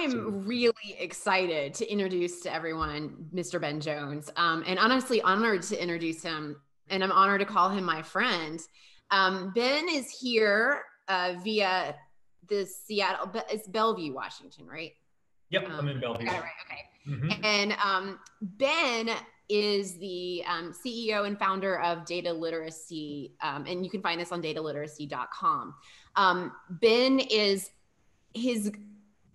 am really excited to introduce to everyone Mr. Ben Jones, um, and honestly honored to introduce him. And I'm honored to call him my friend. Um, ben is here uh, via the Seattle, it's Bellevue, Washington, right? Yep, um, I'm in Bellevue. Got it right. Okay. Mm-hmm. And um, Ben is the um, CEO and founder of Data Literacy, um, and you can find this on dataliteracy.com. Um, ben is his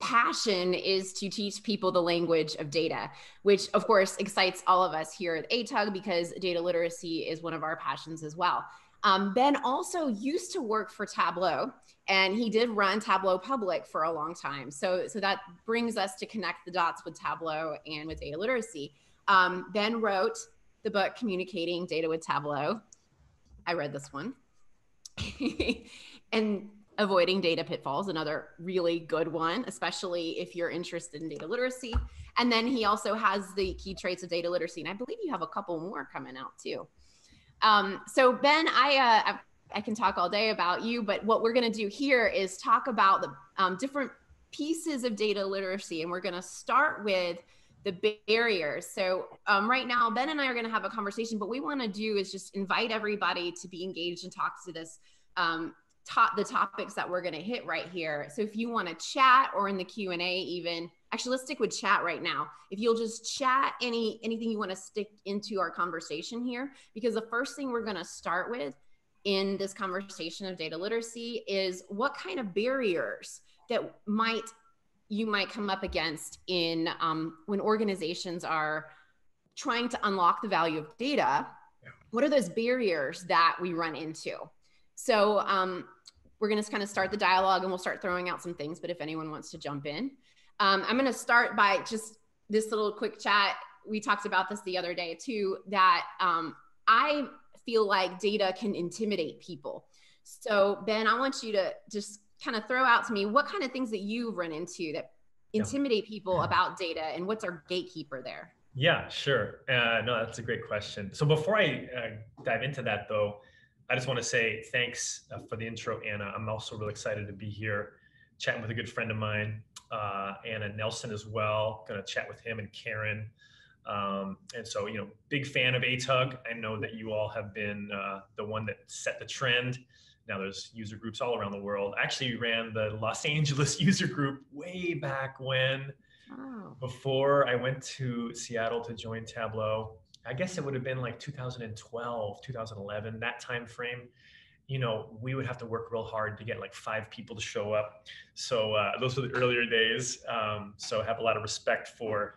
passion is to teach people the language of data, which of course excites all of us here at ATUG because data literacy is one of our passions as well. Um, ben also used to work for Tableau and he did run Tableau Public for a long time. So, so that brings us to connect the dots with Tableau and with data literacy. Um, ben wrote the book Communicating Data with Tableau. I read this one. and Avoiding Data Pitfalls, another really good one, especially if you're interested in data literacy. And then he also has the key traits of data literacy. And I believe you have a couple more coming out too. Um, so Ben, I, uh, I can talk all day about you, but what we're going to do here is talk about the um, different pieces of data literacy. And we're going to start with the barriers. So um, right now, Ben and I are going to have a conversation, but we want to do is just invite everybody to be engaged and talk to this um, top the topics that we're going to hit right here. So if you want to chat or in the Q and A, even actually, let's stick with chat right now. If you'll just chat any anything you want to stick into our conversation here, because the first thing we're going to start with in this conversation of data literacy is what kind of barriers that might you might come up against in um, when organizations are trying to unlock the value of data yeah. what are those barriers that we run into so um, we're going to kind of start the dialogue and we'll start throwing out some things but if anyone wants to jump in. Um, i'm going to start by just this little quick chat. We talked about this the other day too that um, i feel like data can intimidate people. So ben i want you to just kind of throw out to me what kind of things that you've run into that intimidate yeah. people about data and what's our gatekeeper there? Yeah sure. Uh, no that's a great question. So before i uh, dive into that though i just want to say thanks uh, for the intro anna i'm also really excited to be here chatting with a good friend of mine uh, anna nelson as well going to chat with him and karen um, and so you know big fan of atug i know that you all have been uh, the one that set the trend now there's user groups all around the world. I actually ran the Los Angeles user group way back when, oh. before I went to Seattle to join Tableau. I guess it would have been like 2012, 2011, that time frame. You know, we would have to work real hard to get like five people to show up. So uh, those were the earlier days. Um, so I have a lot of respect for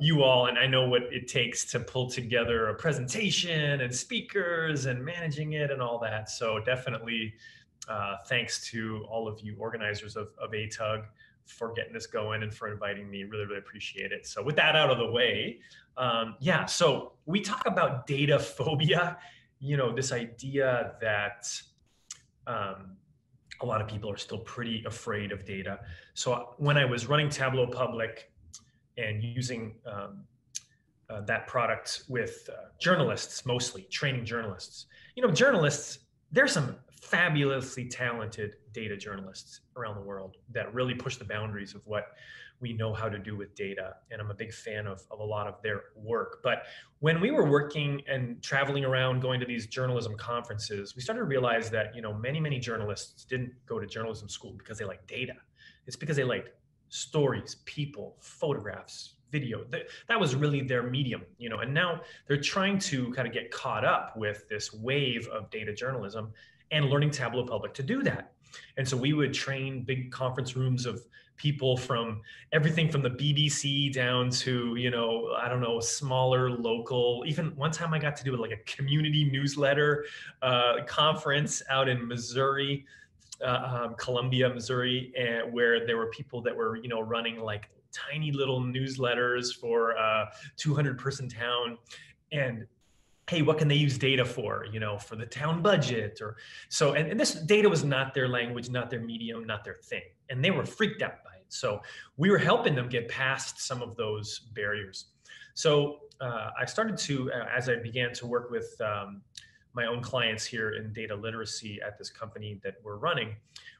you all and i know what it takes to pull together a presentation and speakers and managing it and all that so definitely uh, thanks to all of you organizers of, of atug for getting this going and for inviting me. Really really appreciate it. So with that out of the way um, yeah so we talk about data phobia you know this idea that um, a lot of people are still pretty afraid of data. So when i was running tableau public and using um, uh, that product with uh, journalists mostly training journalists you know journalists there's some fabulously talented data journalists around the world that really push the boundaries of what we know how to do with data and i'm a big fan of, of a lot of their work but when we were working and traveling around going to these journalism conferences we started to realize that you know many many journalists didn't go to journalism school because they like data it's because they like stories, people, photographs, video. That was really their medium, you know. And now they're trying to kind of get caught up with this wave of data journalism and learning Tableau Public to do that. And so we would train big conference rooms of people from everything from the BBC down to, you know, I don't know, smaller local. Even one time I got to do like a community newsletter uh, conference out in Missouri uh, um, Columbia, Missouri, and where there were people that were, you know, running like tiny little newsletters for a 200 person town, and hey, what can they use data for? You know, for the town budget, or so. And, and this data was not their language, not their medium, not their thing, and they were freaked out by it. So we were helping them get past some of those barriers. So uh, I started to, uh, as I began to work with um, my own clients here in data literacy at this company that we're running,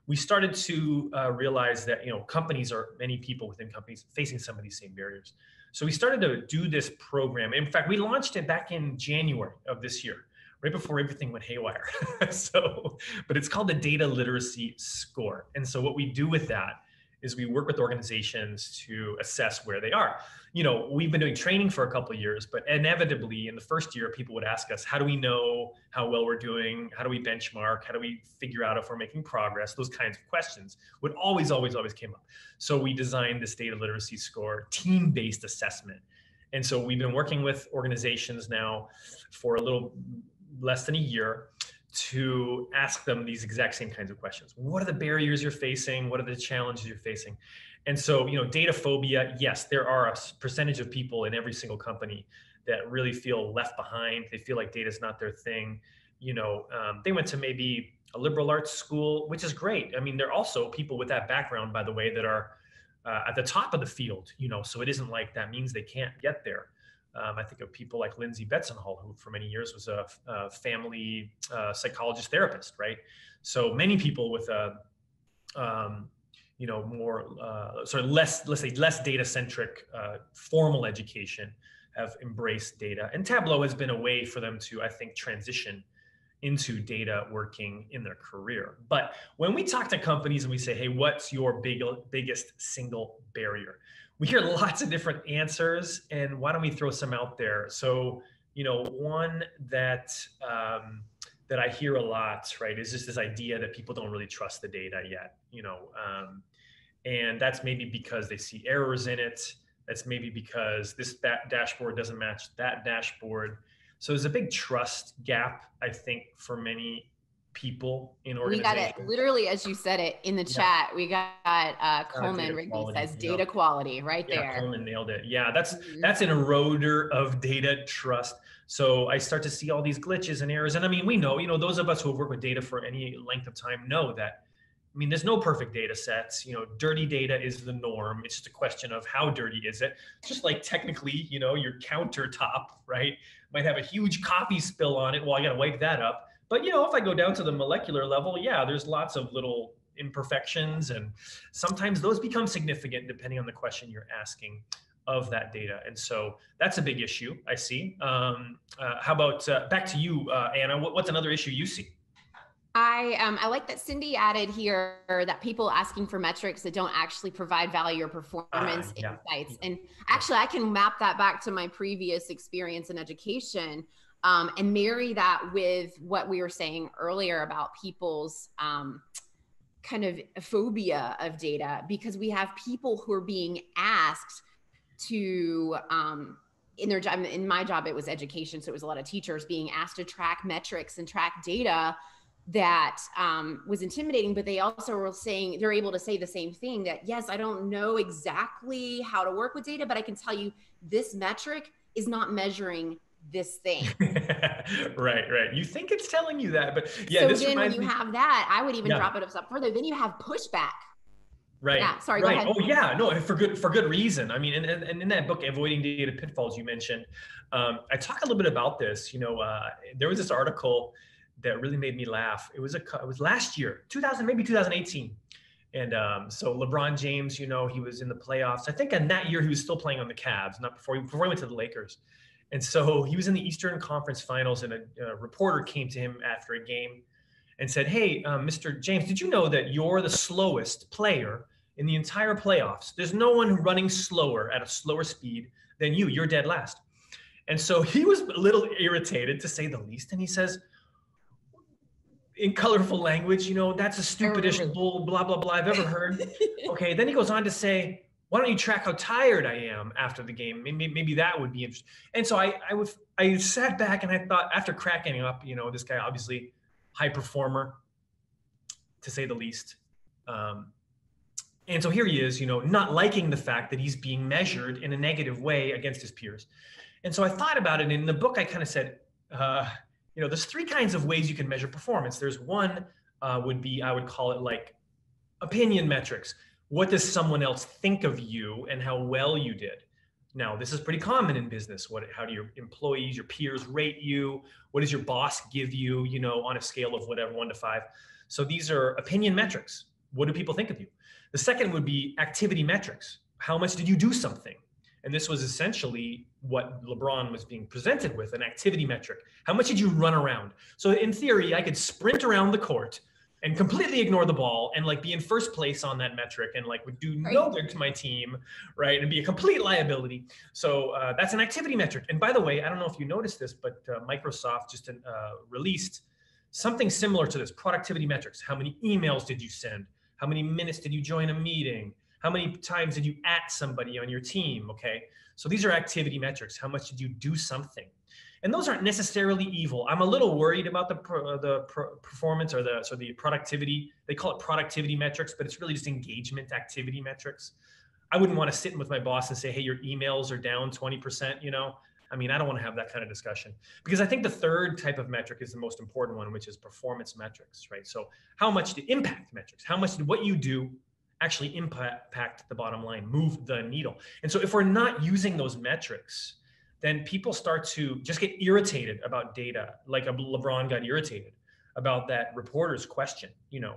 we started to uh, realize that you know companies are many people within companies facing some of these same barriers. So we started to do this program. In fact, we launched it back in January of this year, right before everything went haywire. so, but it's called the Data Literacy Score. And so what we do with that is we work with organizations to assess where they are you know, we've been doing training for a couple years, but inevitably in the first year, people would ask us, how do we know how well we're doing? How do we benchmark? How do we figure out if we're making progress? Those kinds of questions would always, always, always came up. So we designed this data literacy score team-based assessment. And so we've been working with organizations now for a little less than a year to ask them these exact same kinds of questions. What are the barriers you're facing? What are the challenges you're facing? And so, you know, data phobia, yes, there are a percentage of people in every single company that really feel left behind. They feel like data is not their thing. You know, um, they went to maybe a liberal arts school, which is great. I mean, there are also people with that background, by the way, that are uh, at the top of the field, you know, so it isn't like that means they can't get there. Um, I think of people like Lindsay Betzendahl, who for many years was a, a family uh, psychologist therapist, right? So many people with a um, you know more uh, sort of less let's say less data centric uh, formal education have embraced data. And tableau has been a way for them to i think transition into data working in their career. But when we talk to companies and we say hey what's your big, biggest single barrier we hear lots of different answers and why don't we throw some out there so you know one that um, that I hear a lot, right, is just this idea that people don't really trust the data yet, you know, um, and that's maybe because they see errors in it. That's maybe because this dashboard doesn't match that dashboard. So there's a big trust gap, I think, for many people in organizations. We got it literally as you said it in the chat. We got uh, Coleman Rigby says data quality right yeah, there. Coleman nailed it. Yeah, that's mm-hmm. that's an eroder of data trust. So I start to see all these glitches and errors. And I mean, we know, you know, those of us who have worked with data for any length of time know that I mean, there's no perfect data sets. You know, dirty data is the norm. It's just a question of how dirty is it. Just like technically, you know, your countertop, right, might have a huge coffee spill on it. Well, I got to wipe that up. But you know, if I go down to the molecular level, yeah, there's lots of little imperfections, and sometimes those become significant depending on the question you're asking of that data. And so that's a big issue I see. Um, uh, how about uh, back to you, uh, Anna? What, what's another issue you see? I um, I like that Cindy added here that people asking for metrics that don't actually provide value or performance uh, yeah. insights. And actually, I can map that back to my previous experience in education um, and marry that with what we were saying earlier about people's um, kind of phobia of data, because we have people who are being asked to um, in their job in my job it was education so it was a lot of teachers being asked to track metrics and track data that um, was intimidating, but they also were saying they're able to say the same thing that yes, I don't know exactly how to work with data, but I can tell you this metric is not measuring this thing. right, right. You think it's telling you that, but yeah. So then when you me... have that, I would even yeah. drop it a step further. Then you have pushback. Right. Yeah. Sorry. Right. Oh yeah. No, for good for good reason. I mean, and, and in that book, avoiding data pitfalls, you mentioned, um, I talk a little bit about this. You know, uh, there was this article that really made me laugh. It was a it was last year, 2000 maybe 2018. And um, so LeBron James, you know, he was in the playoffs. I think in that year he was still playing on the Cavs, not before he, before he went to the Lakers. And so he was in the Eastern Conference Finals, and a, a reporter came to him after a game and said, "Hey, um, Mr. James, did you know that you're the slowest player in the entire playoffs? There's no one running slower at a slower speed than you. You're dead last." And so he was a little irritated, to say the least. And he says, in colorful language, you know, that's the stupidest bull, blah, blah, blah I've ever heard. okay. Then he goes on to say, why don't you track how tired I am after the game? Maybe, maybe that would be interesting. And so I, I would, I sat back and I thought after cracking up, you know, this guy, obviously high performer to say the least. Um, and so here he is, you know, not liking the fact that he's being measured in a negative way against his peers. And so I thought about it. And in the book, I kind of said, uh, you know, there's three kinds of ways you can measure performance. There's one uh, would be, I would call it like opinion metrics. What does someone else think of you and how well you did? Now, this is pretty common in business. What, how do your employees, your peers rate you? What does your boss give you, you know, on a scale of whatever, one to five? So these are opinion metrics. What do people think of you? The second would be activity metrics. How much did you do something? And this was essentially what LeBron was being presented with an activity metric. How much did you run around? So, in theory, I could sprint around the court and completely ignore the ball and like be in first place on that metric and like would do no good to my team, right? And be a complete liability. So uh, that's an activity metric. And by the way, I don't know if you noticed this, but uh, Microsoft just uh, released something similar to this productivity metrics. How many emails did you send? How many minutes did you join a meeting? How many times did you at somebody on your team? Okay. So these are activity metrics. How much did you do something? And those aren't necessarily evil. I'm a little worried about the pro, uh, the pro performance or the so the productivity. They call it productivity metrics, but it's really just engagement activity metrics. I wouldn't want to sit in with my boss and say, "Hey, your emails are down 20%." You know, I mean, I don't want to have that kind of discussion because I think the third type of metric is the most important one, which is performance metrics, right? So, how much did impact metrics? How much did what you do actually impact the bottom line, move the needle? And so, if we're not using those metrics, then people start to just get irritated about data, like a LeBron got irritated about that reporter's question, you know,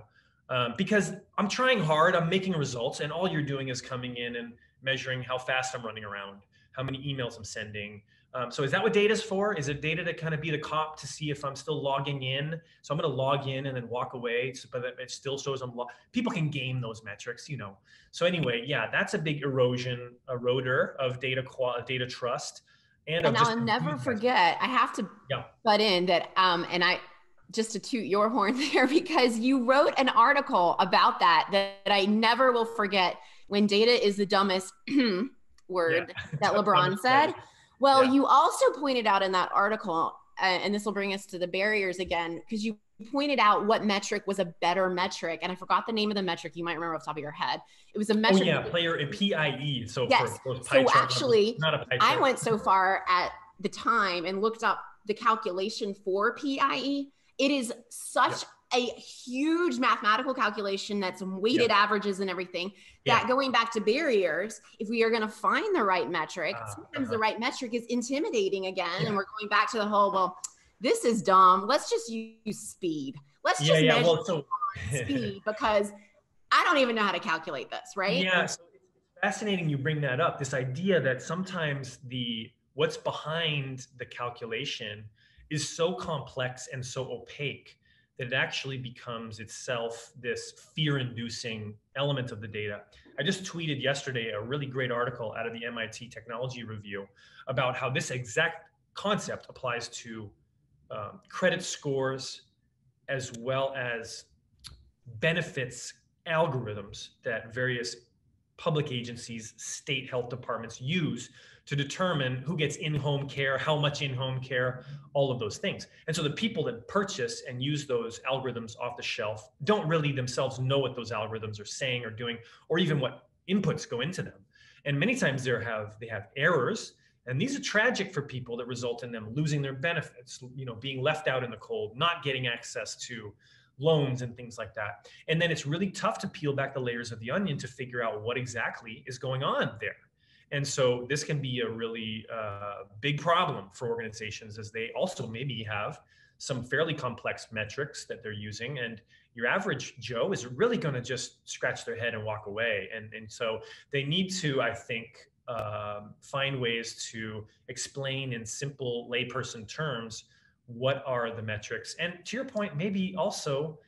um, because I'm trying hard, I'm making results, and all you're doing is coming in and measuring how fast I'm running around, how many emails I'm sending. Um, so is that what data is for? Is it data to kind of be the cop to see if I'm still logging in? So I'm going to log in and then walk away, but it still shows I'm. People can game those metrics, you know. So anyway, yeah, that's a big erosion, eroder of data quality, data trust and, and I'll never forget. I have to yeah. butt in that, um, and I just to toot your horn there because you wrote an article about that that, that I never will forget. When data is the dumbest word yeah. that LeBron said. Well, yeah. you also pointed out in that article, uh, and this will bring us to the barriers again, because you pointed out what metric was a better metric, and I forgot the name of the metric. You might remember off the top of your head. It was a oh, metric. Oh yeah, player in PIE. So yes. so actually, I went so far at the time and looked up the calculation for PIE. It is such a huge mathematical calculation that's weighted averages and everything that going back to barriers if we are going to find the right metric uh, sometimes uh-huh. the right metric is intimidating again yeah. and we're going back to the whole well this is dumb. Let's just use speed. Let's just yeah, yeah. measure well, so- speed because I don't even know how to calculate this, right? Yeah. So it's fascinating you bring that up. This idea that sometimes the what's behind the calculation is so complex and so opaque that it actually becomes itself this fear-inducing element of the data. I just tweeted yesterday a really great article out of the MIT Technology Review about how this exact concept applies to um, credit scores as well as benefits algorithms that various public agencies, state health departments use to determine who gets in-home care, how much in-home care, all of those things. And so the people that purchase and use those algorithms off the shelf don't really themselves know what those algorithms are saying or doing, or even what inputs go into them. And many times they have they have errors and these are tragic for people that result in them losing their benefits you know being left out in the cold not getting access to loans and things like that. And then it's really tough to peel back the layers of the onion to figure out what exactly is going on there. And so this can be a really uh, big problem for organizations as they also maybe have some fairly complex metrics that they're using. And your average joe is really going to just scratch their head and walk away. And, and so they need to i think um, find ways to explain in simple layperson terms what are the metrics. And to your point, maybe also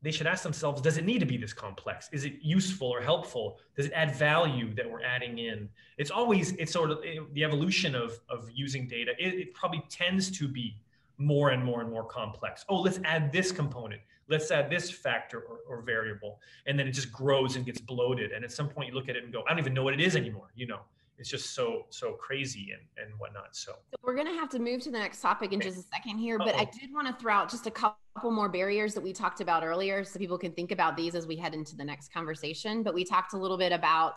they should ask themselves does it need to be this complex? Is it useful or helpful? Does it add value that we're adding in? It's always it's sort of the evolution of of using data it, it, probably tends to be more and more and more complex. Oh let's add this component. Let's add this factor or, or variable. And then it just grows and gets bloated. And at some point you look at it and go i don't even know what it is anymore you know it's just so so crazy and and whatnot. So, so we're gonna have to move to the next topic in just a second here, but Uh-oh. I did want to throw out just a couple more barriers that we talked about earlier, so people can think about these as we head into the next conversation. But we talked a little bit about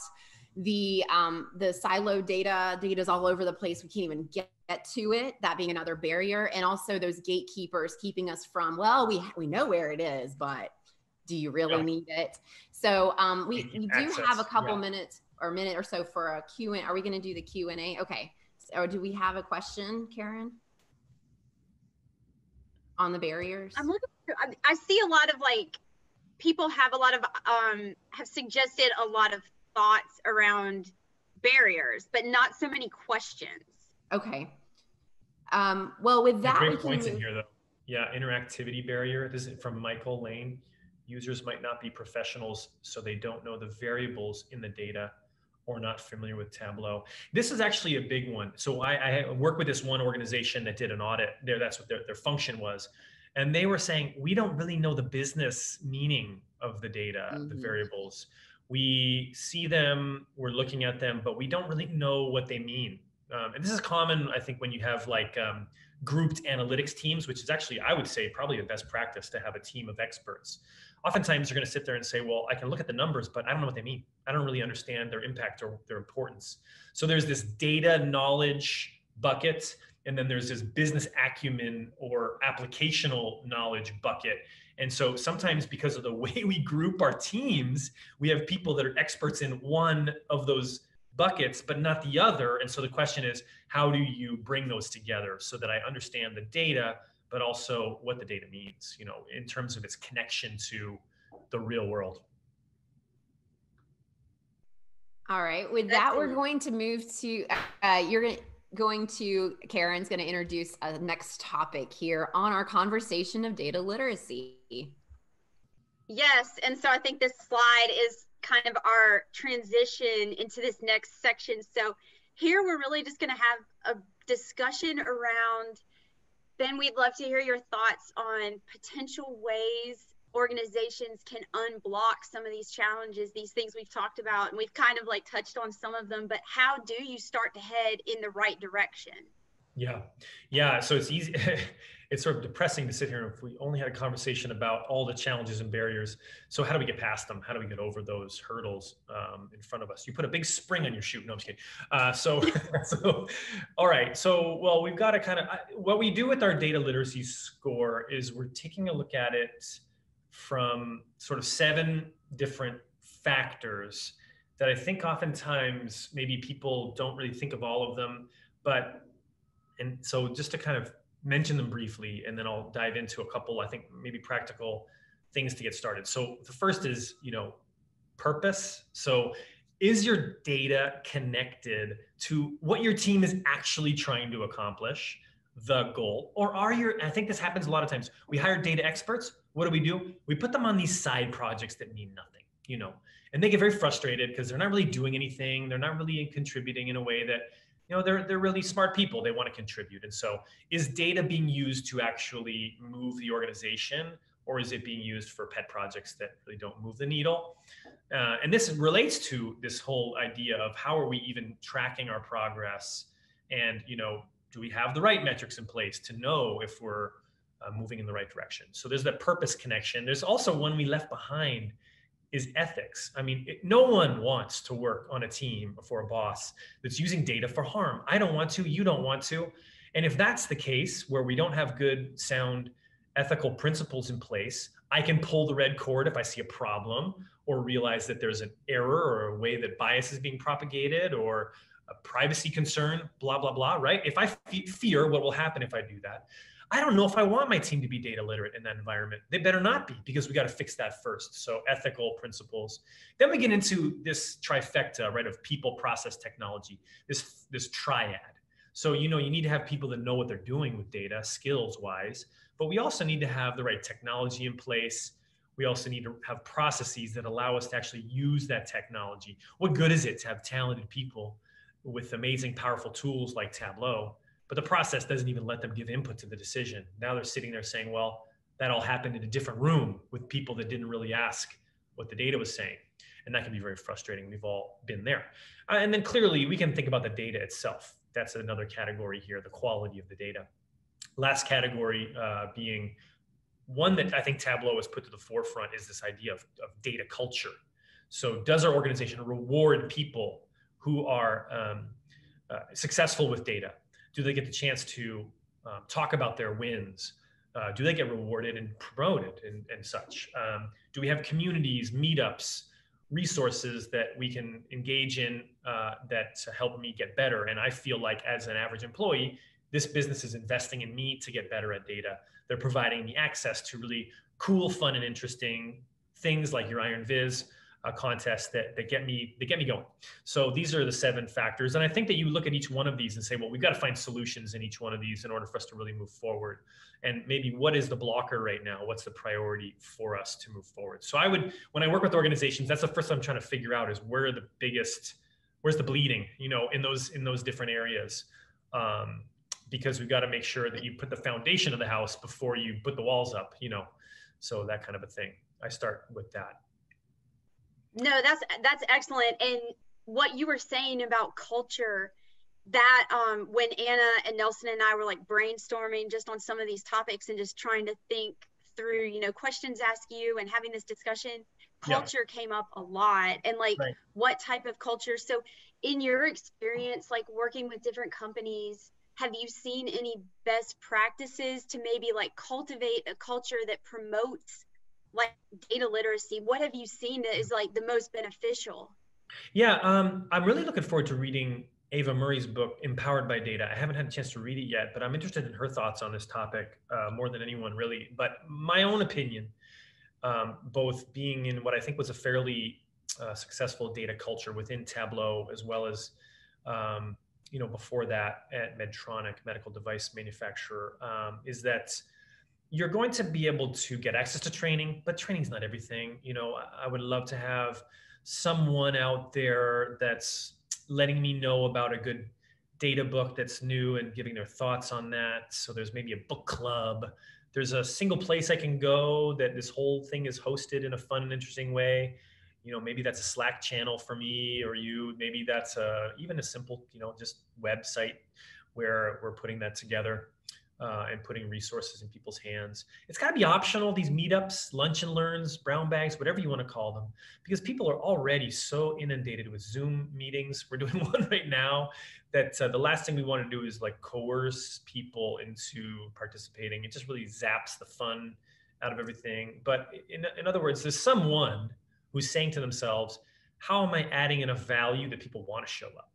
the um, the silo data. data is all over the place. We can't even get to it. That being another barrier, and also those gatekeepers keeping us from. Well, we we know where it is, but do you really yeah. need it? So um, we, we do have a couple yeah. minutes or minute or so for a Q and are we going to do the Q and A? Okay. So, do we have a question, Karen? On the barriers? I'm looking. I, I see a lot of like people have a lot of um have suggested a lot of thoughts around barriers, but not so many questions. Okay. Um, well, with that, great points move... in here though. Yeah, interactivity barrier. This is from Michael Lane. Users might not be professionals, so they don't know the variables in the data or not familiar with Tableau. This is actually a big one. So I, I work with this one organization that did an audit there. That's what their, their function was. And they were saying, we don't really know the business meaning of the data, mm-hmm. the variables. We see them, we're looking at them, but we don't really know what they mean. Um, and this is common, I think, when you have like um, grouped analytics teams, which is actually, I would say, probably the best practice to have a team of experts. Oftentimes, you're going to sit there and say, "Well, I can look at the numbers, but I don't know what they mean. I don't really understand their impact or their importance." So there's this data knowledge bucket, and then there's this business acumen or applicational knowledge bucket. And so sometimes, because of the way we group our teams, we have people that are experts in one of those buckets, but not the other. And so the question is, how do you bring those together so that I understand the data, but also what the data means, you know, in terms of its connection to the real world? All right. With that, we're going to move to uh, you're going to Karen's going to introduce a next topic here on our conversation of data literacy. Yes, and so I think this slide is kind of our transition into this next section. So here we're really just going to have a discussion around Ben, we'd love to hear your thoughts on potential ways organizations can unblock some of these challenges, these things we've talked about, and we've kind of like touched on some of them, but how do you start to head in the right direction? Yeah. Yeah. So it's easy. it's sort of depressing to sit here if we only had a conversation about all the challenges and barriers. So how do we get past them? How do we get over those hurdles um, in front of us? You put a big spring on your shoe. No, I'm just kidding. Uh, so, so, all right. So, well, we've got to kind of, what we do with our data literacy score is we're taking a look at it from sort of seven different factors that I think oftentimes maybe people don't really think of all of them, but and so just to kind of mention them briefly, and then I'll dive into a couple, I think maybe practical things to get started. So the first is, you know, purpose. So is your data connected to what your team is actually trying to accomplish, the goal? Or are your, I think this happens a lot of times. We hire data experts. What do we do? We put them on these side projects that mean nothing, you know, and they get very frustrated because they're not really doing anything. They're not really contributing in a way that you know they're they're really smart people. They want to contribute. And so is data being used to actually move the organization or is it being used for pet projects that really don't move the needle? Uh, and this relates to this whole idea of how are we even tracking our progress? And you know do we have the right metrics in place to know if we're uh, moving in the right direction? So there's that purpose connection. There's also one we left behind is ethics. I mean, it, no one wants to work on a team for a boss that's using data for harm. I don't want to, you don't want to. And if that's the case, where we don't have good, sound ethical principles in place, I can pull the red cord if I see a problem or realize that there's an error or a way that bias is being propagated or a privacy concern, blah, blah, blah, right? If I fear what will happen if I do that, I don't know if I want my team to be data literate in that environment. They better not be because we got to fix that first. So ethical principles. Then we get into this trifecta, right, of people, process, technology. This this triad. So you know you need to have people that know what they're doing with data, skills wise, but we also need to have the right technology in place. We also need to have processes that allow us to actually use that technology. What good is it to have talented people with amazing, powerful tools like Tableau? But the process doesn't even let them give input to the decision. Now they're sitting there saying, well, that all happened in a different room with people that didn't really ask what the data was saying. And that can be very frustrating. We've all been there. Uh, and then clearly, we can think about the data itself. That's another category here the quality of the data. Last category uh, being one that I think Tableau has put to the forefront is this idea of, of data culture. So, does our organization reward people who are um, uh, successful with data? Do they get the chance to um, talk about their wins? Uh, do they get rewarded and promoted and, and such? Um, do we have communities, meetups resources that we can engage in uh, that help me get better. And I feel like as an average employee, this business is investing in me to get better at data. They're providing me access to really cool, fun, and interesting things like your Iron Viz uh, contest that, that get me that get me going. So these are the seven factors, and I think that you look at each one of these and say, well, we've got to find solutions in each one of these in order for us to really move forward. And maybe what is the blocker right now? What's the priority for us to move forward? So I would, when I work with organizations, that's the first I'm trying to figure out is where are the biggest, where's the bleeding, you know, in those in those different areas. Um, because we've got to make sure that you put the foundation of the house before you put the walls up, you know. So that kind of a thing. I start with that. No, that's that's excellent. And what you were saying about culture, that um, when Anna and Nelson and I were like brainstorming just on some of these topics and just trying to think through, you know, questions ask you and having this discussion, culture yeah. came up a lot. And like, right. what type of culture? So, in your experience, like working with different companies, have you seen any best practices to maybe like cultivate a culture that promotes like data literacy what have you seen that is like the most beneficial? Yeah um, i'm really looking forward to reading eva murray's book empowered by data. I haven't had a chance to read it yet but i'm interested in her thoughts on this topic uh, more than anyone really. But my own opinion um, both being in what i think was a fairly uh, successful data culture within tableau as well as um, you know before that at medtronic medical device manufacturer um, is that you're going to be able to get access to training, but training's not everything. You know, I would love to have someone out there that's letting me know about a good data book that's new and giving their thoughts on that. So there's maybe a book club. There's a single place I can go that this whole thing is hosted in a fun and interesting way. You know, maybe that's a Slack channel for me or you. Maybe that's a even a simple, you know, just website where we're putting that together uh, and putting resources in people's hands. It's got to be optional, these meetups, lunch and learns, brown bags, whatever you want to call them, because people are already so inundated with Zoom meetings. We're doing one right now that uh, the last thing we want to do is like coerce people into participating. It just really zaps the fun out of everything. But in, in other words, there's someone who's saying to themselves, how am I adding enough value that people want to show up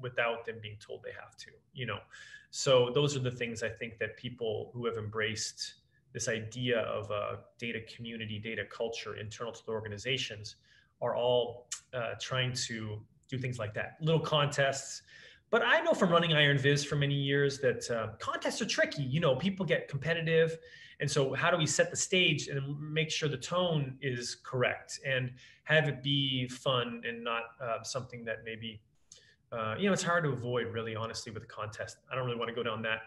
without them being told they have to, you know? So those are the things I think that people who have embraced this idea of a data community, data culture internal to the organizations are all uh, trying to do things like that. Little contests. But I know from running Iron Viz for many years that uh, contests are tricky. You know, people get competitive. And so, how do we set the stage and make sure the tone is correct and have it be fun and not uh, something that maybe uh, you know, it's hard to avoid really honestly with a contest. I don't really want to go down that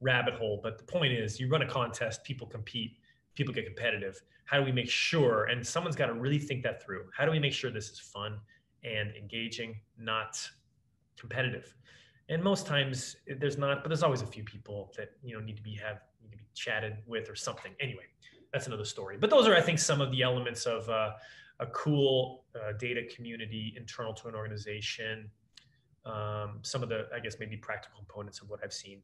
rabbit hole, but the point is you run a contest, people compete, people get competitive. How do we make sure, and someone's got to really think that through. How do we make sure this is fun and engaging, not competitive? And most times there's not, but there's always a few people that, you know, need to be have, need to be chatted with or something. Anyway, that's another story. But those are, I think, some of the elements of uh, a cool uh, data community internal to an organization um, some of the, I guess, maybe practical components of what I've seen.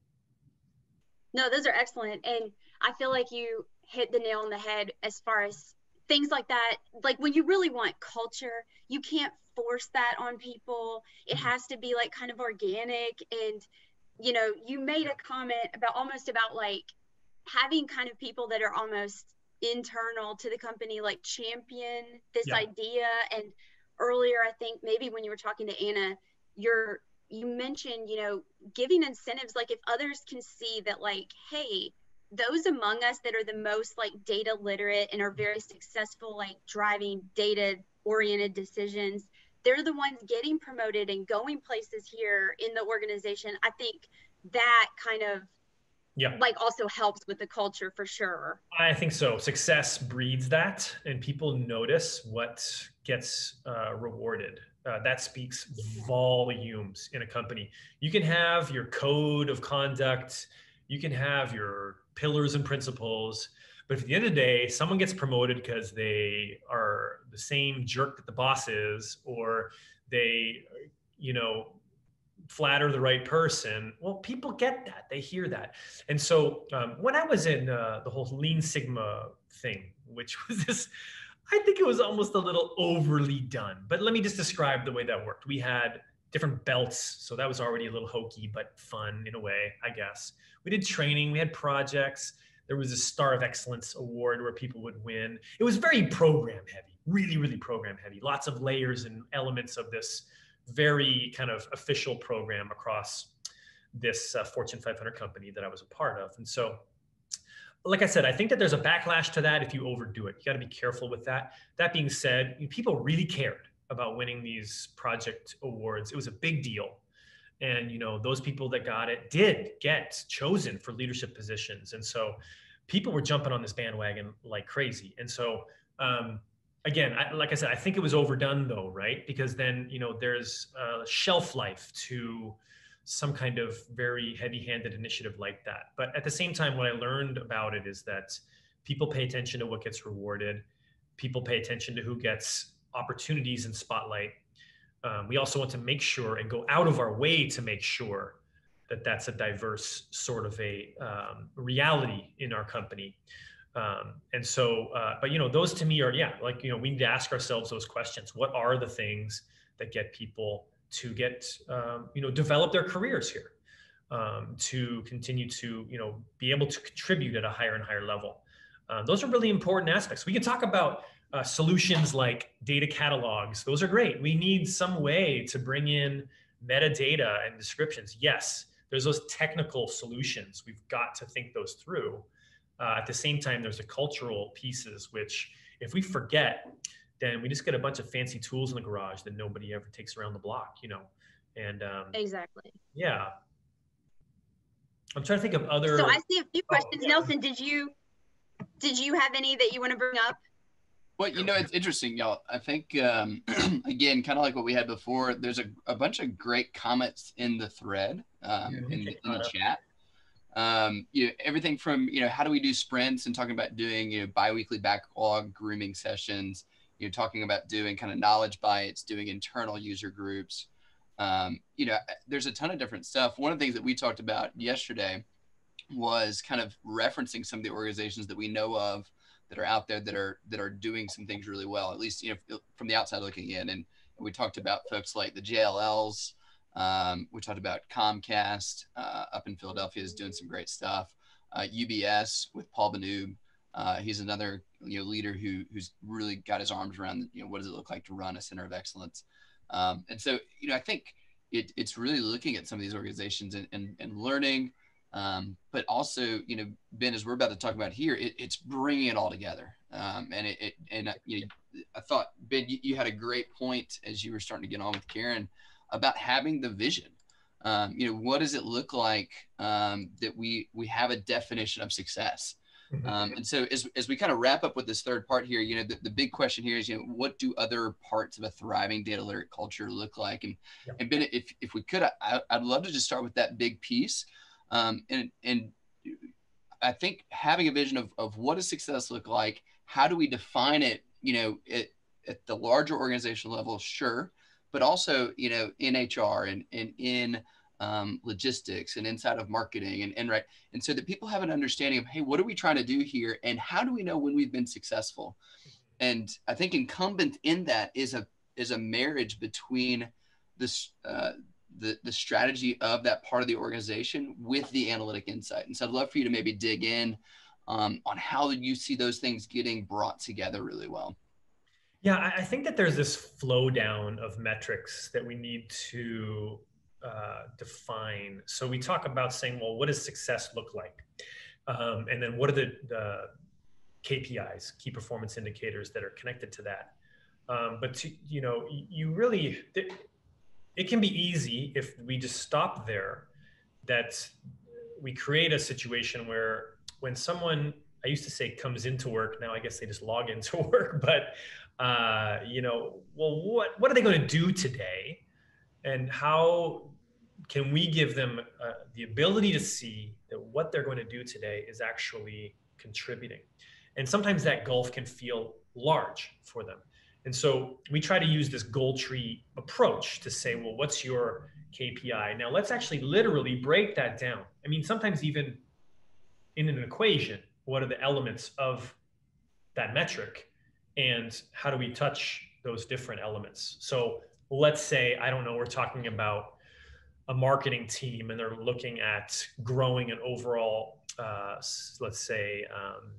No, those are excellent. And I feel like you hit the nail on the head as far as things like that. Like when you really want culture, you can't force that on people. It mm-hmm. has to be like kind of organic. And, you know, you made a comment about almost about like having kind of people that are almost internal to the company, like champion this yeah. idea. And earlier, I think maybe when you were talking to Anna, you're you mentioned you know giving incentives like if others can see that like hey those among us that are the most like data literate and are very successful like driving data oriented decisions they're the ones getting promoted and going places here in the organization. I think that kind of yeah. like also helps with the culture for sure. I think so. Success breeds that and people notice what gets uh, rewarded uh, that speaks volumes in a company. You can have your code of conduct, you can have your pillars and principles, but at the end of the day, someone gets promoted because they are the same jerk that the boss is, or they, you know, flatter the right person. Well, people get that; they hear that. And so, um, when I was in uh, the whole Lean Sigma thing, which was this I think it was almost a little overly done. But let me just describe the way that worked. We had different belts, so that was already a little hokey but fun in a way, I guess. We did training, we had projects. There was a Star of Excellence award where people would win. It was very program heavy, really, really program heavy. Lots of layers and elements of this very kind of official program across this uh, Fortune 500 company that I was a part of. And so like I said, I think that there's a backlash to that if you overdo it. You got to be careful with that. That being said, people really cared about winning these project awards. It was a big deal. And you know, those people that got it did get chosen for leadership positions. And so people were jumping on this bandwagon like crazy. And so um, again, I, like I said, I think it was overdone though, right? Because then, you know, there's a shelf life to some kind of very heavy-handed initiative like that. But at the same time, what I learned about it is that people pay attention to what gets rewarded. People pay attention to who gets opportunities and spotlight. Um, we also want to make sure and go out of our way to make sure that that's a diverse sort of a um, reality in our company. Um, and so, uh, but you know, those to me are yeah, like you know, we need to ask ourselves those questions. What are the things that get people to get um, you know develop their careers here um, to continue to you know be able to contribute at a higher and higher level. Um, those are really important aspects. We can talk about uh, solutions like data catalogs. Those are great. We need some way to bring in metadata and descriptions. Yes there's those technical solutions. We've got to think those through. Uh, at the same time there's the cultural pieces which if we forget then we just get a bunch of fancy tools in the garage that nobody ever takes around the block, you know. And um, exactly. Yeah. I'm trying to think of other. So I see a few oh, questions. Oh, yeah. Nelson, did you did you have any that you want to bring up? Well, you know, it's interesting, y'all. I think, um, again, kind of like what we had before, there's a, a bunch of great comments in the thread, um, yeah, in, in the chat. Um, you know, everything from, you know, how do we do sprints and talking about doing, you know, biweekly backlog grooming sessions, you're talking about doing kind of knowledge bites, doing internal user groups. Um, you know, there's a ton of different stuff. One of the things that we talked about yesterday was kind of referencing some of the organizations that we know of that are out there that are that are doing some things really well. At least you know from the outside looking in, and we talked about folks like the JLLs. Um, we talked about Comcast uh, up in Philadelphia is doing some great stuff. Uh, UBS with Paul Banoub uh, he's another you know leader who who's really got his arms around you know what does it look like to run a center of excellence, um, and so you know I think it, it's really looking at some of these organizations and and, and learning, um, but also you know Ben as we're about to talk about here, it, it's bringing it all together, um, and it, it and uh, you know I thought Ben you, you, had a great point as you were starting to get on with Karen about having the vision. Um, you know what does it look like um, that we we have a definition of success. Um, and so as, as we kind of wrap up with this third part here, you know, the, the big question here is, you know, what do other parts of a thriving data literate culture look like? And, yeah. and Ben, if, if we could, I, would love to just start with that big piece. Um, and, and I think having a vision of, of what does success look like? How do we define it, you know, at, at the larger organizational level? Sure. But also, you know, in HR and, and in, um, logistics and inside of marketing and, and right and so that people have an understanding of hey what are we trying to do here? And how do we know when we've been successful? And i think incumbent in that is a is a marriage between this uh, the, the strategy of that part of the organization with the analytic insight. And so i'd love for you to maybe dig in um, on how you see those things getting brought together really well. Yeah, I think that there's this flow down of metrics that we need to uh, define. So we talk about saying, well, what does success look like? Um, and then what are the, the, KPIs, key performance indicators that are connected to that? Um, but to, you know, you really, it can be easy if we just stop there. That we create a situation where when someone, I used to say comes into work, now I guess they just log into work, but uh, you know, well, what what are they going to do today? And how can we give them uh, the ability to see that what they're going to do today is actually contributing. And sometimes that gulf can feel large for them. And so we try to use this goal tree approach to say well what's your kpi now let's actually literally break that down. I mean sometimes even in an equation what are the elements of that metric? And how do we touch those different elements? So let's say i don't know we're talking about a marketing team and they're looking at growing an overall uh, let's say um,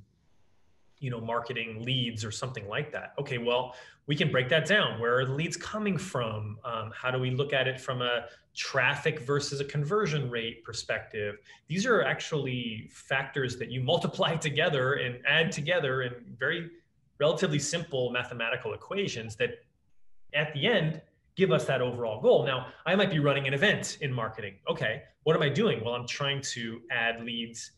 you know marketing leads or something like that. Okay well we can break that down. Where are the leads coming from? Um, how do we look at it from a traffic versus a conversion rate perspective? These are actually factors that you multiply together and add together in very relatively simple mathematical equations that at the end give us that overall goal now i might be running an event in marketing okay what am i doing well i'm trying to add leads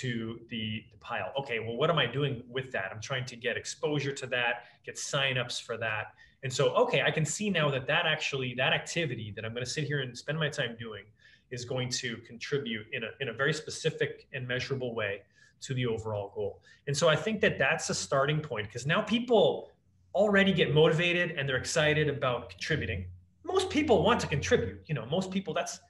to the, the pile. Okay, well, what am I doing with that? I'm trying to get exposure to that, get signups for that. And so, okay, I can see now that that actually, that activity that I'm going to sit here and spend my time doing is going to contribute in a, in a very specific and measurable way to the overall goal. And so I think that that's a starting point because now people already get motivated and they're excited about contributing. Most people want to contribute. You know, most people, that's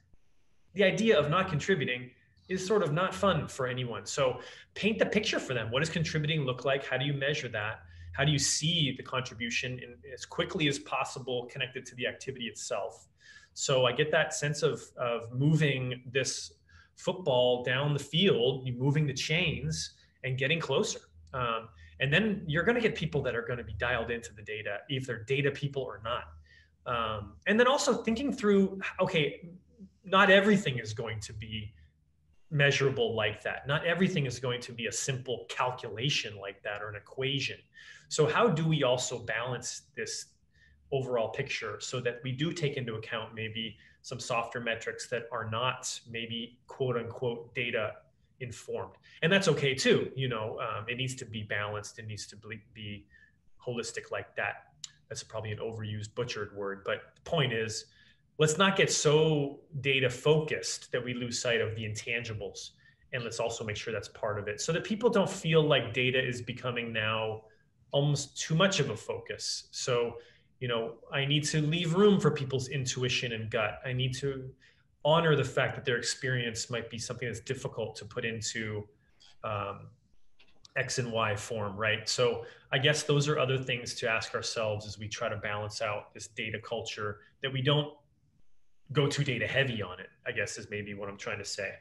the idea of not contributing is sort of not fun for anyone. So paint the picture for them. What does contributing look like? How do you measure that? How do you see the contribution in, as quickly as possible connected to the activity itself? So I get that sense of, of moving this football down the field, moving the chains and getting closer. Um, and then you're going to get people that are going to be dialed into the data, if they're data people or not. Um, and then also thinking through, okay, not everything is going to be measurable like that. Not everything is going to be a simple calculation like that or an equation. So, how do we also balance this overall picture so that we do take into account maybe some softer metrics that are not maybe quote unquote data informed? And that's okay too. You know, um, it needs to be balanced, it needs to be holistic like that. That's probably an overused, butchered word. But the point is, let's not get so data focused that we lose sight of the intangibles and let's also make sure that's part of it so that people don't feel like data is becoming now almost too much of a focus so you know i need to leave room for people's intuition and gut i need to honor the fact that their experience might be something that's difficult to put into um, x and y form right so i guess those are other things to ask ourselves as we try to balance out this data culture that we don't go too data heavy on it, I guess is maybe what I'm trying to say.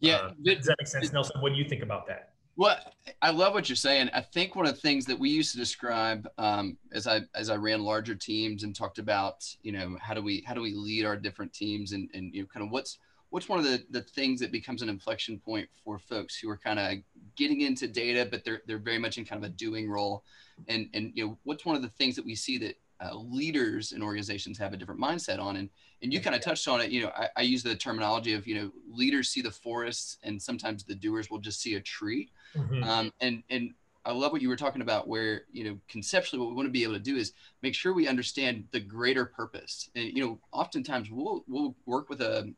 Yeah. Um, does that make sense, Nelson? What do you think about that? Well, I love what you're saying. I think one of the things that we used to describe um, as I as I ran larger teams and talked about, you know, how do we how do we lead our different teams and and you know kind of what's what's one of the the things that becomes an inflection point for folks who are kind of getting into data, but they're they're very much in kind of a doing role, and and you know what's one of the things that we see that uh, leaders and organizations have a different mindset on. And, and you kind of touched on it, you know, I, I, use the terminology of, you know, leaders see the forests and sometimes the doers will just see a tree. Mm-hmm. Um, and, and I love what you were talking about where, you know, conceptually what we want to be able to do is make sure we understand the greater purpose. And, you know, oftentimes we'll, we'll work with a,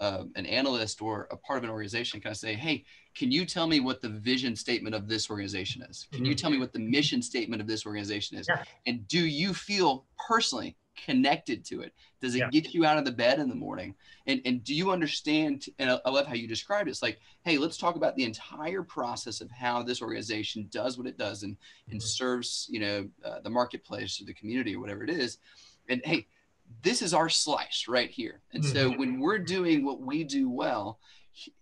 uh, an analyst or a part of an organization kind of say, hey, can you tell me what the vision statement of this organization is? Can mm-hmm. you tell me what the mission statement of this organization is? Yeah. And do you feel personally connected to it? Does it yeah. get you out of the bed in the morning? And, and do you understand? And I, I love how you described it. It's like, hey, let's talk about the entire process of how this organization does what it does and, and mm-hmm. serves, you know, uh, the marketplace or the community or whatever it is. And hey, this is our slice right here. And so mm-hmm. when we're doing what we do well,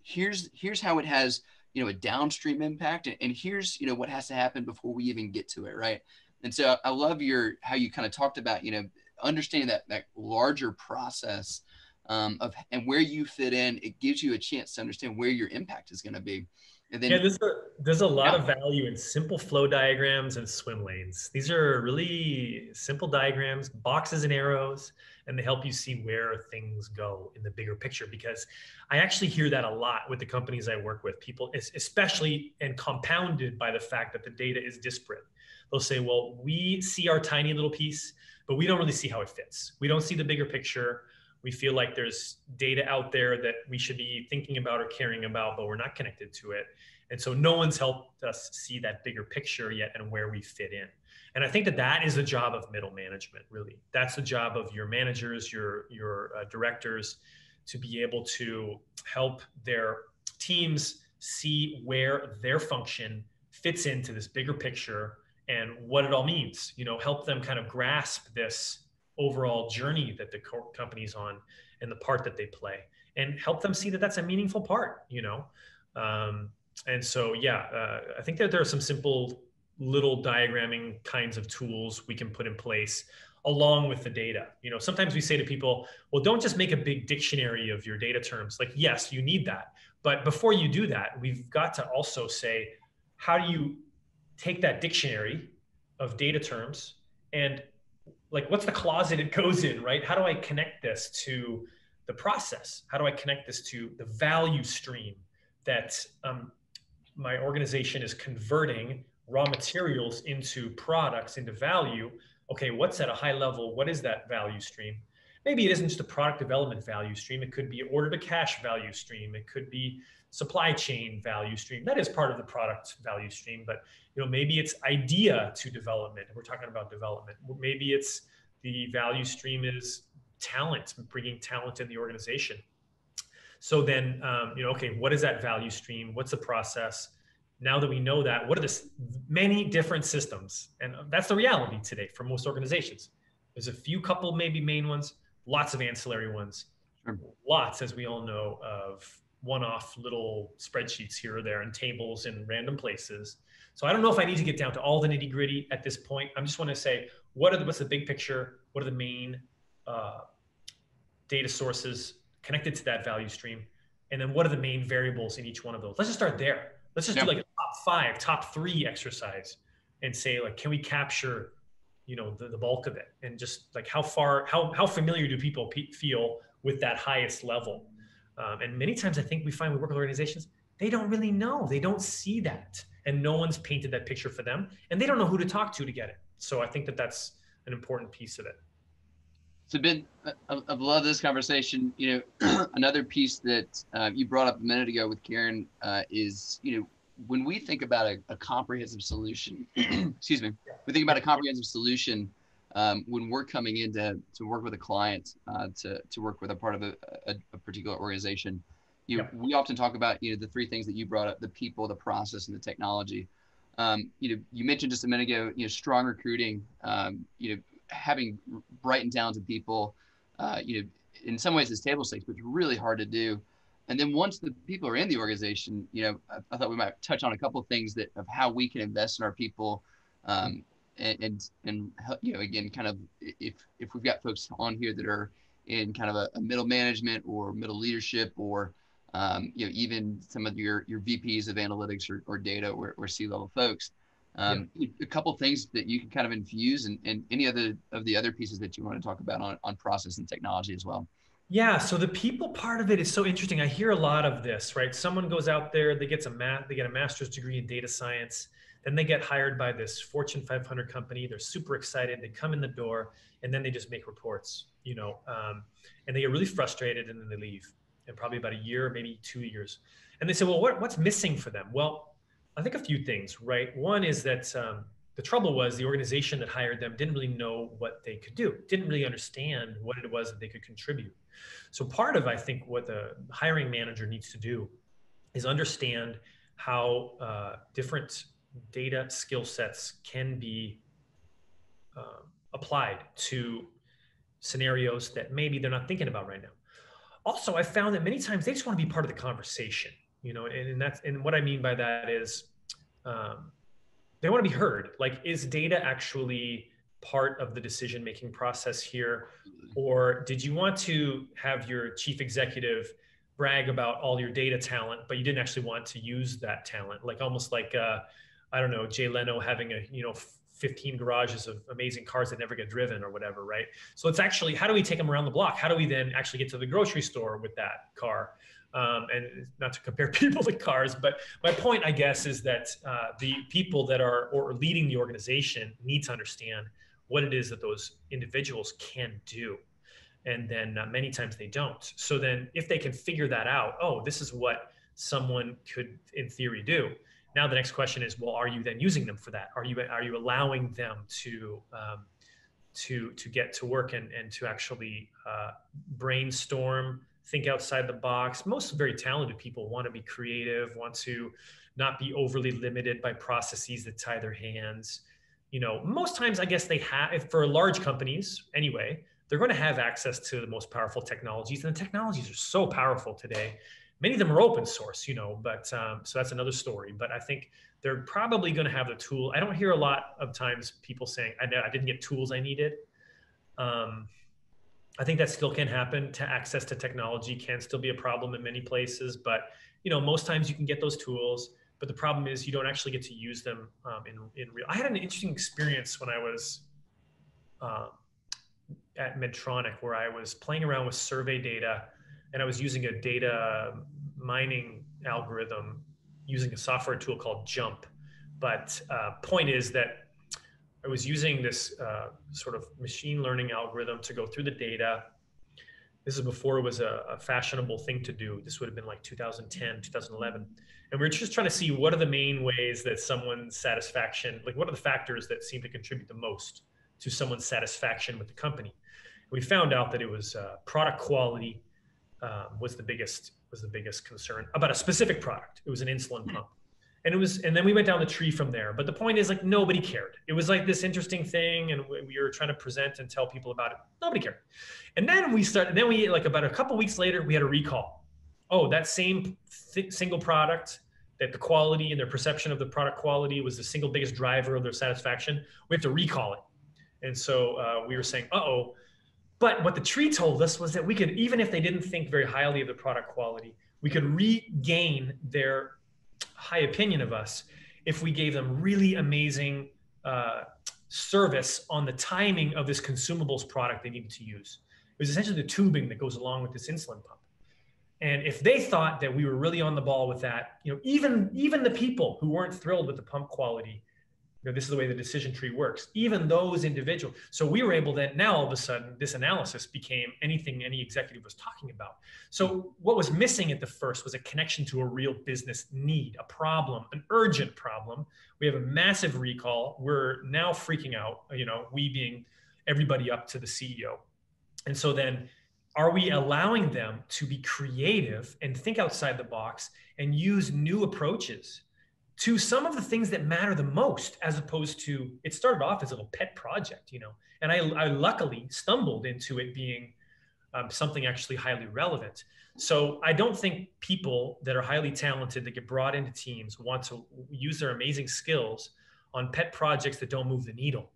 here's here's how it has you know a downstream impact, and, here's you know what has to happen before we even get to it, right? And so I love your how you kind of talked about you know understanding that that larger process um, of and where you fit in. It gives you a chance to understand where your impact is going to be. And then, yeah, there's a, there's a lot yeah. of value in simple flow diagrams and swim lanes. These are really simple diagrams, boxes and arrows, and they help you see where things go in the bigger picture. Because I actually hear that a lot with the companies I work with. People, especially and compounded by the fact that the data is disparate. They'll say, well, we see our tiny little piece, but we don't really see how it fits. We don't see the bigger picture we feel like there's data out there that we should be thinking about or caring about, but we're not connected to it. And so no one's helped us see that bigger picture yet and where we fit in. And I think that that is the job of middle management, really. That's the job of your managers, your your uh, directors, to be able to help their teams see where their function fits into this bigger picture and what it all means. You know, help them kind of grasp this overall journey that the co- company's on and the part that they play, and help them see that that's a meaningful part. You know, um, and so yeah, uh, I think that there are some simple little diagramming kinds of tools we can put in place along with the data. You know, sometimes we say to people, well, don't just make a big dictionary of your data terms. Like, yes, you need that. But before you do that, we've got to also say, how do you take that dictionary of data terms and like what's the closet it goes in, right? How do I connect this to the process? How do I connect this to the value stream that um, my organization is converting raw materials into products, into value? Okay, what's at a high level? What is that value stream? Maybe it isn't just a product development value stream. It could be order to cash value stream. It could be supply chain value stream. That is part of the product value stream, but you know maybe it's idea to development. We're talking about development. Maybe it's the value stream is talent, bringing talent in the organization. So then, um, you know, okay, what is that value stream? What's the process? Now that we know that, what are the many different systems? And that's the reality today for most organizations. There's a few couple maybe main ones, lots of ancillary ones, sure. lots, as we all know, of one-off little spreadsheets here or there and tables in random places. So I don't know if I need to get down to all the nitty gritty at this point. I'm just want to say what are the, what's the big picture? What are the main uh, data sources connected to that value stream? And then what are the main variables in each one of those? Let's just start there. Let's just do like a top five, top three exercise and say like, can we capture, you know, the, the bulk of it? And just like how far, how, how familiar do people pe- feel with that highest level? Um, and many times I think we find we work with organizations, they don't really know. They don't see that. And no one's painted that picture for them. And they don't know who to talk to to get it. So I think that that's an important piece of it. So Ben, I've loved this conversation. You know, another piece that uh, you brought up a minute ago with Karen uh, is, you know, when we think about a, a comprehensive solution, excuse me, we think about a comprehensive solution um, when we're coming in to, to work with a client, uh, to, to work with a part of a, a, a particular organization, you know, we often talk about, you know, the three things that you brought up, the people, the process, and the technology. Um, you know, you mentioned just a minute ago, you know, strong recruiting, um, you know, having bright and talented people, uh, you know, in some ways it's table stakes, but it's really hard to do. And then once the people are in the organization, you know, I, I thought we might touch on a couple of things that of how we can invest in our people, um, and, and, and you know again kind of if if we've got folks on here that are in kind of a, a middle management or middle leadership or um, you know even some of your your VPs of analytics or, or data or, or C level folks. Um, yeah. A couple things that you can kind of infuse and, and any other of the other pieces that you want to talk about on, on process and technology as well. Yeah, so the people part of it is so interesting. I hear a lot of this, right? Someone goes out there, they get a math, they get a master's degree in data science, then they get hired by this Fortune 500 company. They're super excited. They come in the door, and then they just make reports, you know, um, and they get really frustrated, and then they leave. And probably about a year, maybe two years, and they say, "Well, what, what's missing for them?" Well, I think a few things, right? One is that um, the trouble was the organization that hired them didn't really know what they could do, didn't really understand what it was that they could contribute. So part of I think what the hiring manager needs to do is understand how uh, different data skill sets can be uh, applied to scenarios that maybe they're not thinking about right now. Also, I found that many times they just want to be part of the conversation, you know, and, and that's and what I mean by that is um, they want to be heard. Like, is data actually part of the decision making process here, or did you want to have your chief executive? brag about all your data talent, but you didn't actually want to use that talent, like almost like uh, I don't know, Jay Leno having a, you know, 15 garages of amazing cars that never get driven or whatever, right? So it's actually how do we take them around the block? How do we then actually get to the grocery store with that car? Um, and not to compare people to cars, but my point, I guess, is that uh, the people that are or leading the organization need to understand what it is that those individuals can do. And then uh, many times they don't. So then, if they can figure that out, oh, this is what someone could, in theory, do now the next question is well are you then using them for that are you are you allowing them to um, to to get to work and and to actually uh, brainstorm think outside the box most very talented people want to be creative want to not be overly limited by processes that tie their hands you know, most times I guess they have for large companies anyway, they're going to have access to the most powerful technologies, and the technologies are so powerful today. Many of them are open source, you know, but um, so that's another story. But I think they're probably going to have the tool. I don't hear a lot of times people saying, "I, I didn't get tools I needed." Um, I think that still can happen. To access to technology can still be a problem in many places, but you know, most times you can get those tools. But the problem is you don't actually get to use them um, in in real. I had an interesting experience when I was. Um, at Medtronic where I was playing around with survey data and I was using a data mining algorithm using a software tool called JMP. But uh, point is that I was using this uh, sort of machine learning algorithm to go through the data. This is before it was a, a, fashionable thing to do. This would have been like 2010, 2011. And we are just trying to see what are the main ways that someone's satisfaction, like what are the factors that seem to contribute the most to someone's satisfaction with the company we found out that it was uh, product quality um, was the biggest was the biggest concern about a specific product. It was an insulin hmm. pump, and it was and then we went down the tree from there. But the point is, like nobody cared. It was like this interesting thing, and we were trying to present and tell people about it. Nobody cared. And then we started. Then we like about a couple weeks later, we had a recall. Oh, that same th- single product that the quality and their perception of the product quality was the single biggest driver of their satisfaction. We have to recall it. And so uh, we were saying, uh oh but what the tree told us was that we could, even if they didn't think very highly of the product quality, we could regain their high opinion of us if we gave them really amazing uh, service on the timing of this consumables product they needed to use. It was essentially the tubing that goes along with this insulin pump. And if they thought that we were really on the ball with that, you know, even even the people who weren't thrilled with the pump quality know, this is the way the decision tree works. Even those individuals. So we were able then now all of a sudden this analysis became anything any executive was talking about. So what was missing at the first was a connection to a real business need, a problem, an urgent problem. We have a massive recall. We're now freaking out, you know, we being everybody up to the CEO. And so then are we allowing them to be creative and think outside the box and use new approaches to some of the things that matter the most as opposed to it started off as a little pet project you know? And i, I luckily stumbled into it being um, something actually highly relevant. So i don't think people that are highly talented that get brought into teams want to use their amazing skills on pet projects that don't move the needle.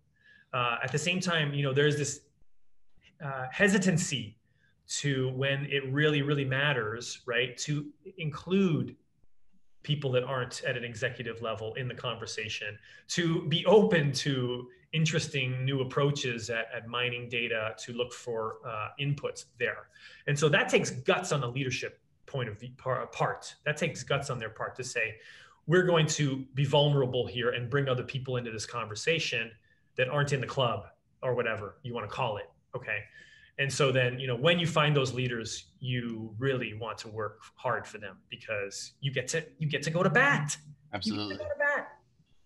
Uh, at the same time you know there's this uh, hesitancy to when it really really matters right to include people that aren't at an executive level in the conversation to be open to interesting new approaches at, at mining data to look for uh, inputs there. And so that takes guts on the leadership point of view part. That takes guts on their part to say we're going to be vulnerable here and bring other people into this conversation that aren't in the club or whatever you want to call it okay and so then you know when you find those leaders you really want to work hard for them because you get to you get to go to bat. Absolutely. to to bat.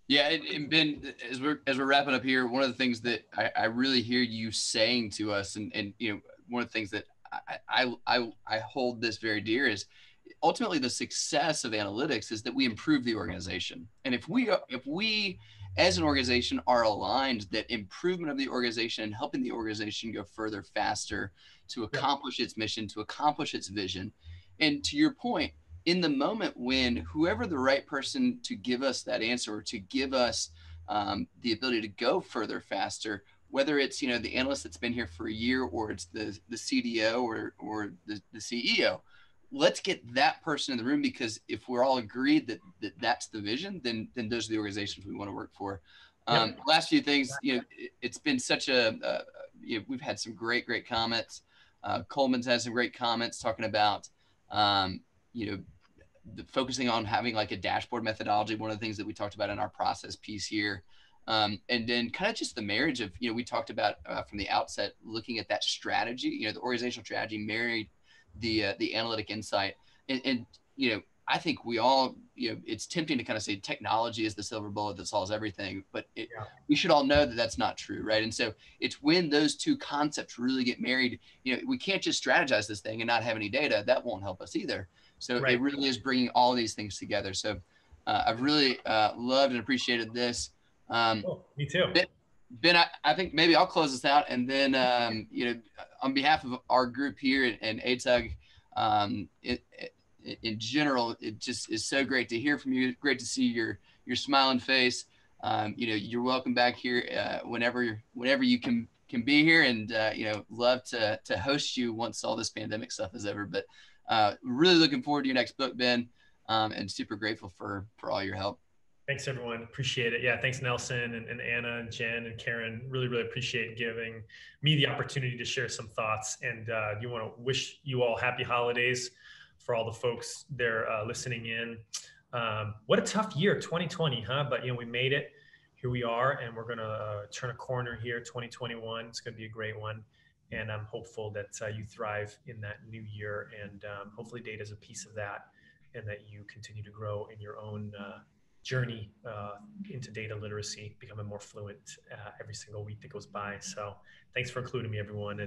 yeah and, ben as we're as we're wrapping up here one of the things that i, I really hear you saying to us and and you know one of the things that I, I i hold this very dear is ultimately the success of analytics is that we improve the organization. And if we if we as an organization are aligned that improvement of the organization and helping the organization go further faster to accomplish its mission to accomplish its vision. And to your point in the moment when whoever the right person to give us that answer or to give us um, the ability to go further faster whether it's you know the analyst that's been here for a year or it's the the cdo or or the, the ceo let's get that person in the room because if we're all agreed that, that that's the vision, then then those are the organizations we want to work for. Um. Last few things, you know, it, has been such a, uh, you know, we've had some great, great comments. Uh, Coleman's had some great comments talking about, um, you know, the, focusing on having like a dashboard methodology. One of the things that we talked about in our process piece here. Um, and then kind of just the marriage of, you know, we talked about uh, from the outset, looking at that strategy, you know, the organizational strategy married the uh, the analytic insight and, and you know I think we all, you know, it's tempting to kind of say technology is the silver bullet that solves everything, but it, yeah. we should all know that that's not true, right? And so it's when those two concepts really get married. You know, we can't just strategize this thing and not have any data. That won't help us either. So right. it really is bringing all these things together. So uh, I've really uh, loved and appreciated this. Um, cool. Me too. Ben I, I, think maybe I'll close this out, and then um, you know, on behalf of our group here and, ATUG, um, it, it, in general, it just is so great to hear from you. Great to see your your smiling face. Um, you know, you're welcome back here uh, whenever whenever you can can be here, and uh, you know, love to to host you once all this pandemic stuff is over. But uh, really looking forward to your next book, Ben, um, and super grateful for for all your help. Thanks, everyone. Appreciate it. Yeah, thanks, Nelson and, and, Anna and Jen and Karen. Really, really appreciate giving me the opportunity to share some thoughts. And uh, you want to wish you all happy holidays for all the folks there uh, listening in. Um, what a tough year, 2020, huh? But you know, we made it. Here we are, and we're gonna uh, turn a corner here, 2021. It's gonna be a great one, and I'm hopeful that uh, you thrive in that new year, and um, hopefully, data is a piece of that, and that you continue to grow in your own uh, journey uh, into data literacy, becoming more fluent uh, every single week that goes by. So, thanks for including me, everyone. And